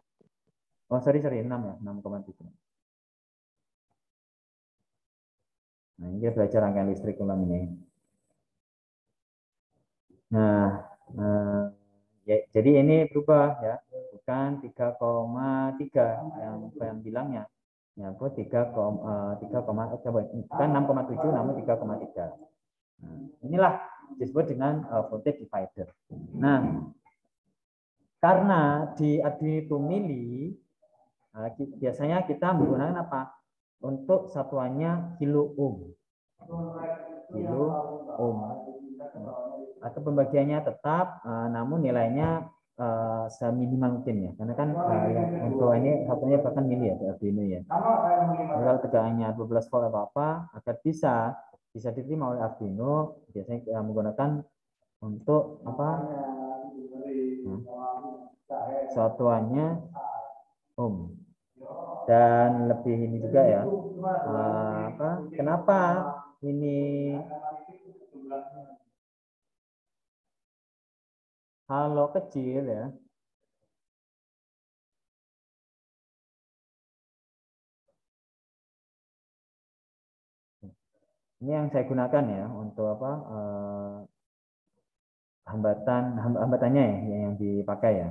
Oh, sorry, sorry, 6 ya, 6,7. Nah, ini kita belajar rangkaian listrik ulang ini. Nah, eh, ya, jadi ini berubah ya, bukan 3,3 yang yang bilangnya. Ya, aku 3, uh, 3, bukan 6,7 namun 3,3. Nah, inilah disebut dengan uh, voltage divider. Nah, karena di Arduino Mili uh, biasanya kita menggunakan apa? Untuk satuannya kilo ohm. Kilo ohm. Atau pembagiannya tetap, uh, namun nilainya uh, seminimal mungkin ya, karena kan uh, untuk ini satunya bahkan mili ya, Arduino ya. Kalau tegangannya 12 volt atau apa, agar bisa bisa diterima oleh Arduino, biasanya kita menggunakan untuk apa? Hmm. Satuannya ohm dan lebih ini juga ya uh, apa kenapa ini kalau kecil ya ini yang saya gunakan ya untuk apa uh, hambatan hambatannya ya yang dipakai ya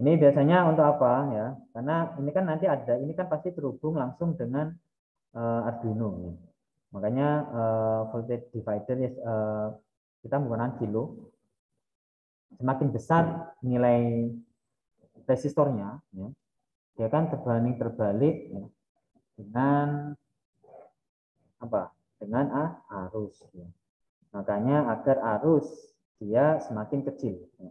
Ini biasanya untuk apa ya? Karena ini kan nanti ada, ini kan pasti terhubung langsung dengan uh, Arduino. Ya. Makanya uh, voltage divider uh, kita menggunakan kilo. Semakin besar nilai resistornya, ya, dia kan terbanding terbalik ya, dengan apa? Dengan arus. Ya. Makanya agar arus dia semakin kecil. Ya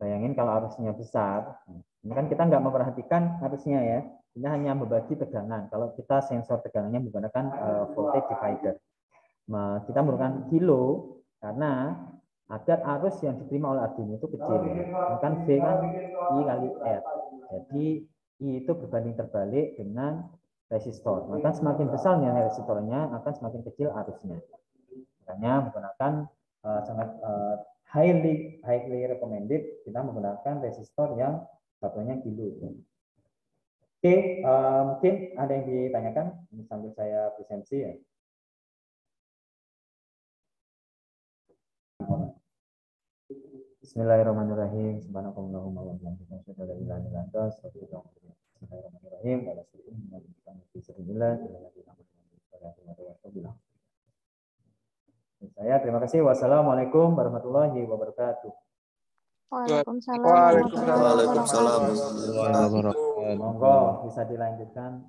Bayangin kalau arusnya besar, ini kan kita nggak memperhatikan arusnya ya. Ini hanya membagi tegangan. Kalau kita sensor tegangannya menggunakan uh, voltage divider. Kita menggunakan kilo karena agar arus yang diterima oleh Arduino itu kecil. Kan V kan I kali R. Jadi I itu berbanding terbalik dengan resistor. Maka semakin besar nilai resistornya akan semakin kecil arusnya. Makanya menggunakan uh, sangat uh, highly highly recommended kita menggunakan resistor yang satunya kilo. Oke, okay, uh, mungkin ada yang ditanyakan sambil saya presentasi ya. Bismillahirrahmanirrahim. Subhanakallahumma wa bihamdika asyhadu an la ilaha illa anta astaghfiruka wa atubu ilaik. Bismillahirrahmanirrahim. Saya terima kasih. Wassalamualaikum warahmatullahi wabarakatuh. Waalaikumsalam. Waalaikumsalam. Monggo bisa dilanjutkan